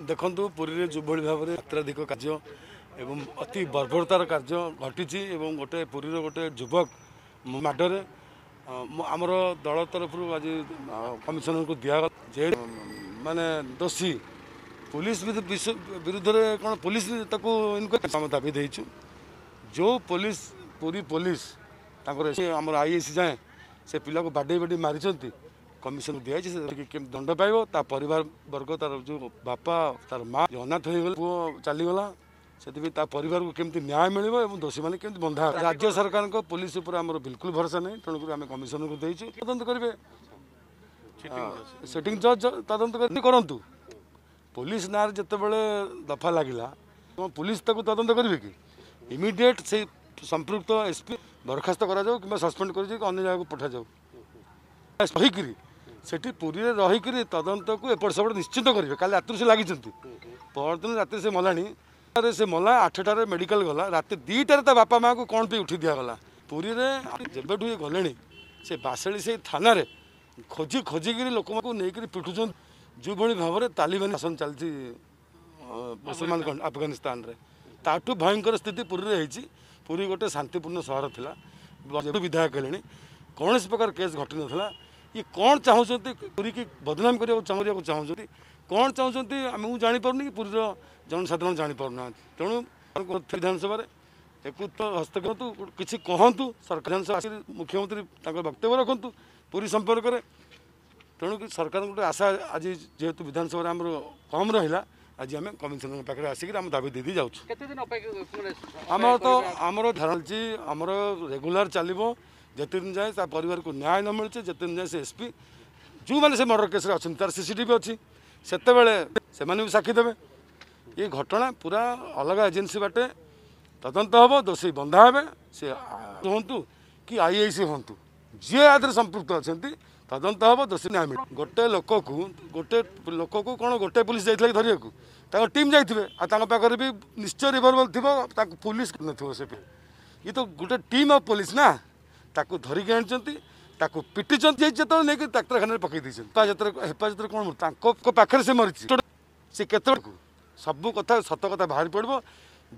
ଦେଖନ୍ତୁ ପୁରୀରେ ଯେଉଁଭଳି ଭାବରେ ମାତ୍ରାଧିକ କାର୍ଯ୍ୟ ଏବଂ ଅତି ବର୍ବରତାର କାର୍ଯ୍ୟ ଘଟିଛି ଏବଂ ଗୋଟେ ପୁରୀର ଗୋଟେ ଯୁବକ ମାଡ଼ରେ ଅ, ମୁଁ- ଆମର ଦଳ ତରଫରୁ ଆଜି ଅ, କମିଶନରଙ୍କୁ ଦିଆଗଲା ଯେ ମାନେ ଦୋଷୀ ପୁଲିସ ବିରୁ- ବିଷ- ବିରୁଦ୍ଧରେ କ'ଣ ପୁଲିସ ତାକୁ ଇନକ୍ୱାରି ଆମେ ଦାବି ଦେଇଛୁ ଯେଉଁ ପୋଲିସ ପୁରୀ ପୋଲିସ ତାଙ୍କର ସେ ଆମର ଆଇଏସି ଯାଏଁ ସେ ପିଲାକୁ ବାଡ଼େଇ ବାଡ଼େଇ ମାରିଛନ୍ତି କମିଶନ ଦିଆଯାଇଛି ସେ ଟିକେ କେମିତି ଦଣ୍ଡ ପାଇବ ତା ପରିବାର ବର୍ଗ ତାର ଯେଉଁ ବାପା ତାର ମା ଯେଉଁ ଅନାଥ ହେଇଗଲେ ପୁଅ ଚାଲିଗଲା ସେଥିପାଇଁ ତା ପରିବାରକୁ କେମିତି ନ୍ୟାୟ ମିଳିବ ଏବଂ ଦୋଷୀମାନେ କେମିତି ବନ୍ଧା ହେବେ। ରାଜ୍ୟ ସରକାରଙ୍କ ପୋଲିସ ଉପରେ ଆମର ବିଲକୁଲ ଭରସା ନାହିଁ ତେଣୁକରି ଆମେ କମିଶନରକୁ ଦେଇଛୁ ତଦନ୍ତ କରିବେ। ସେଟିଂ ଜଜ୍ ତଦନ୍ତ କରି କରନ୍ତୁ। ପୋଲିସ ନାଁରେ ଯେତେବେଳେ ଦଫା ଲାଗିଲା କ'ଣ ପୋଲିସ ତାକୁ ତଦନ୍ତ କରିବେ କି? ଇମିଡ଼ିଏଟ୍ ସେଇ ସମ୍ପୃକ୍ତ ଏସ୍ପି ଦରଖାସ୍ତ କରାଯାଉ କିମ୍ବା ସସ୍ପେଣ୍ଡ କରାଯାଉ କି ଅନ୍ୟ ଜାଗାକୁ ପଠାଯାଉ। ରହିକିରି ସେଠି ପୁରୀରେ ରହିକିରି ତଦନ୍ତକୁ ଏପଟ ସେପଟ ନିଶ୍ଚିତ କରିବେ। କାଲି ରାତିରୁ ସେ ଲାଗିଛନ୍ତି। ପରଦିନ ରାତିରେ ସେ ମଲାଣି। ସେ ମଲା ଆଠଟାରେ ମେଡ଼ିକାଲ ଗଲା। ରାତି ଦୁଇଟାରେ ତା ବାପା ମାଆଙ୍କୁ କ'ଣ ପାଇଁ ଉଠି ଦିଆଗଲା? ପୁରୀରେ ଯେବେଠୁ ଇଏ ଗଲେଣି ସେ ବାସେଳି ସେଇ ଥାନାରେ ଖୋଜି ଖୋଜିକିରି ଲୋକମାନଙ୍କୁ ନେଇକିରି ପିଟୁଛନ୍ତି। ଯେଉଁଭଳି ଭାବରେ ତାଲିବାନ ଶାସନ ଚାଲିଛି ମୁସଲମାନ ଆଫଗାନିସ୍ତାନରେ। ତାଠୁ ଭୟଙ୍କର ସ୍ଥିତି ପୁରୀରେ ହେଇଛି। ପୁରୀ ଗୋଟେ ଶାନ୍ତିପୂର୍ଣ୍ଣ ସହର ଥିଲା। ବିଧାୟକ ହେଲେଣି। କୌଣସି ପ୍ରକାର କେସ୍ ଘଟିନଥିଲା ଇଏ କ'ଣ ଚାହୁଁଛନ୍ତି ପୁରୀକି ବଦନାମ କରିବାକୁ ଚାହୁଁବାକୁ ଚାହୁଁଛନ୍ତି କ'ଣ ଚାହୁଁଛନ୍ତି ଆମେ ମୁଁ ଜାଣିପାରୁନି କି ପୁରୀର ଜନସାଧାରଣ ଜାଣିପାରୁନାହାନ୍ତି ତେଣୁ ବିଧାନସଭାରେ ଏକୃତ ହସ୍ତକ୍ଷେପ କିଛି କହନ୍ତୁ ସରକାର ବିଧାନସଭା ଆସିକି ମୁଖ୍ୟମନ୍ତ୍ରୀ ତାଙ୍କ ବକ୍ତବ୍ୟ ରଖନ୍ତୁ ପୁରୀ ସମ୍ପର୍କରେ ତେଣୁକି ସରକାରଙ୍କ ଗୋଟେ ଆଶା ଆଜି ଯେହେତୁ ବିଧାନସଭାରେ ଆମର କମ୍ ରହିଲା ଆଜି ଆମେ କମିଶନରଙ୍କ ପାଖରେ ଆସିକିରି ଆମେ ଦାବି ଦେଇ ଦେଇ ଯାଉଛୁ ଆମର ତ ଆମର ଧାରଣାଛି ଆମର ରେଗୁଲାର ଚାଲିବ ଯେତେ ଦିନ ଯାଏ ତା ପରିବାରକୁ ନ୍ୟାୟ ନ ମିଳୁଛି ଯେତେ ଦିନ ଯାଏ ସେ ଏସ୍ପି ଯେଉଁମାନେ ସେ ମର୍ଡର କେସ୍ରେ ଅଛନ୍ତି ତାର ସିସିଟିଭି ଅଛି ସେତେବେଳେ ସେମାନେ ବି ସାକ୍ଷୀ ଦେବେ ଏ ଘଟଣା ପୁରା ଅଲଗା ଏଜେନ୍ସି ବାଟେ ତଦନ୍ତ ହେବ ଦୋଷୀ ବନ୍ଧା ହେବେ ସେ ଆ- ହୁଅନ୍ତୁ କି ଆଇଆଇସି ହୁଅନ୍ତୁ ଯିଏ ଆ ଦେହରେ ସମ୍ପୃକ୍ତ ଅଛନ୍ତି ତଦନ୍ତ ହେବ ଦୋଷୀ ନ୍ୟାୟ ମିଳିବ ଗୋଟେ ଲୋକକୁ ଗୋଟେ ଲୋକକୁ କ'ଣ ଗୋଟେ ପୁଲିସ ଯାଇଥିଲା କି ଧରିବାକୁ? ତାଙ୍କ ଟିମ୍ ଯାଇଥିବେ। ଆଉ ତାଙ୍କ ପାଖରେ ବି ନିଶ୍ଚୟ ରିଭଲଭର ଥିବ ତାକୁ ପୁଲିସ ନଥିବ ସେ ଇଏ ତ ଗୋଟେ ଟିମ୍ ଅଫ୍ ପୋଲିସ ନା। ତାକୁ ଧରିକି ଆଣିଛନ୍ତି ତାକୁ ପିଟିଛନ୍ତି ଯେତେବେଳେ ନେଇକି ଡାକ୍ତରଖାନାରେ ପକେଇ ଦେଇଛନ୍ତି। ହେପାଜତରେ ହେପାଜତରେ କ'ଣ ତାଙ୍କ ପାଖରେ ସେ ମରିଛି। ସେ କେତେବେଳକୁ? ସବୁ କଥା ସତ କଥା ବାହାରି ପଡ଼ିବ।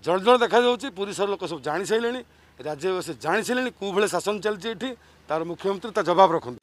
ଜଣ ଜଣ ଦେଖାଯାଉଛି ପୁରୀ ସହର ଲୋକ ସବୁ ଜାଣି ସାରିଲେଣି ରାଜ୍ୟବାସୀ ଜାଣି ସାରିଲେଣି କେଉଁ ଭଳି ଶାସନ ଚାଲିଛି ଏଠି। ତାର ମୁଖ୍ୟମନ୍ତ୍ରୀ ତା ଜବାବ ରଖନ୍ତୁ।